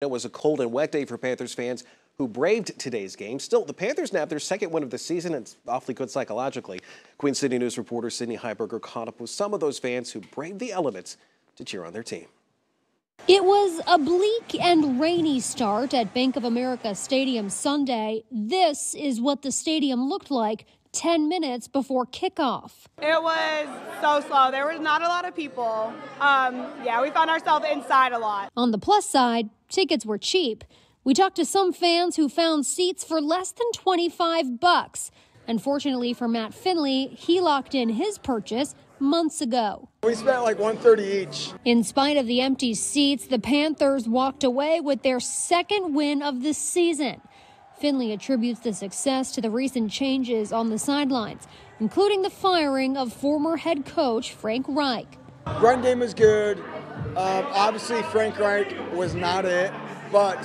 It was a cold and wet day for Panthers fans who braved today's game. Still, the Panthers nabbed their second win of the season. It's awfully good psychologically. Queen City News reporter Sydney Heiberger caught up with some of those fans who braved the elements to cheer on their team. It was a bleak and rainy start at Bank of America Stadium Sunday. This is what the stadium looked like 10 minutes before kickoff. It was so slow. There was not a lot of people. Um, yeah, we found ourselves inside a lot. On the plus side, tickets were cheap. We talked to some fans who found seats for less than 25 bucks. Unfortunately for Matt Finley, he locked in his purchase months ago. We spent like 130 each. In spite of the empty seats, the Panthers walked away with their second win of the season. Finley attributes the success to the recent changes on the sidelines, including the firing of former head coach Frank Reich. Run game was good. Um, obviously, Frank Reich was not it, but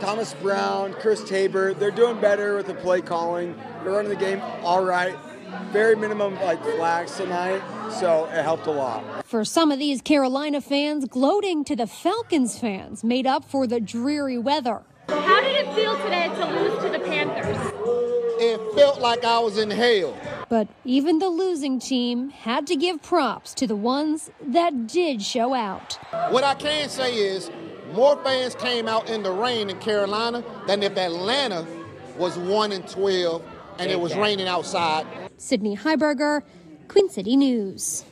Thomas Brown, Chris Tabor, they're doing better with the play calling. They're running the game all right. Very minimum like flags tonight, so it helped a lot. For some of these Carolina fans, gloating to the Falcons fans made up for the dreary weather. How did it feel today to lose to the Panthers? It felt like I was in hell. But even the losing team had to give props to the ones that did show out. What I can say is more fans came out in the rain in Carolina than if Atlanta was 1 and 12 and it was raining outside. Sydney Heiberger, Queen City News.